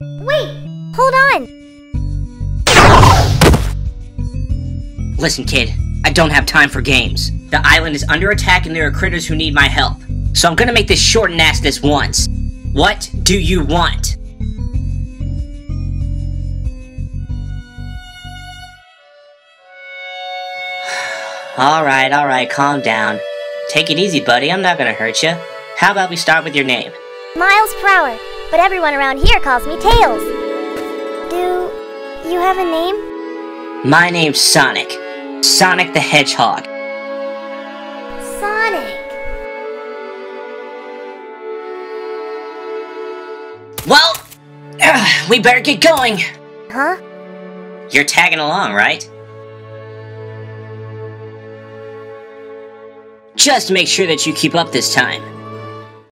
Wait! Hold on! Listen, kid, I don't have time for games. The island is under attack and there are critters who need my help. So I'm gonna make this short and ask this once. What do you want? alright, alright, calm down. Take it easy, buddy, I'm not gonna hurt you. How about we start with your name? Miles Prower, but everyone around here calls me Tails. Do you have a name? My name's Sonic. Sonic the Hedgehog. Sonic. Well, we better get going. Huh? You're tagging along, right? Just make sure that you keep up this time.